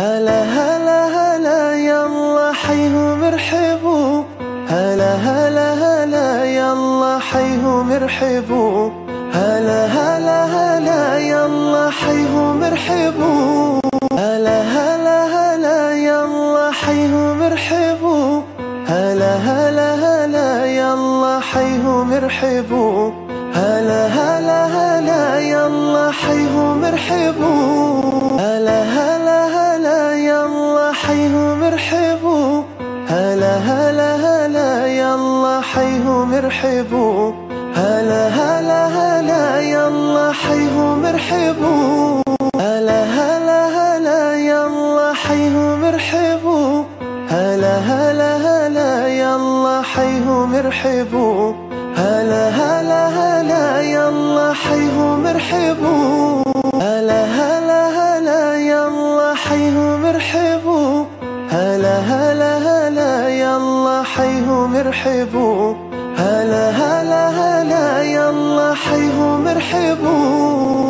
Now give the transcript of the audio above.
هلا هلا هلا يلا حيه مرحبو هلا هلا هلا يلا حيه مرحبو هلا هلا هلا يلا حيه مرحبو هلا هلا هلا يلا حيه مرحبو هلا هلا هلا يلا حيه مرحبو هلا هلا هلا يلا حيه مرحبو حيه مرحبو هلا هلا هلا يلا حيه مرحبو هلا هلا هلا يلا حيه مرحبو هلا هلا هلا يلا حيه مرحبو هلا هلا هلا يلا حيه مرحبو هلا هلا هلا يلا حيه مرحبو هلا هلا يلا حيهم ارحبوا. هلا هلا هلا يلا حيهم ارحبوا.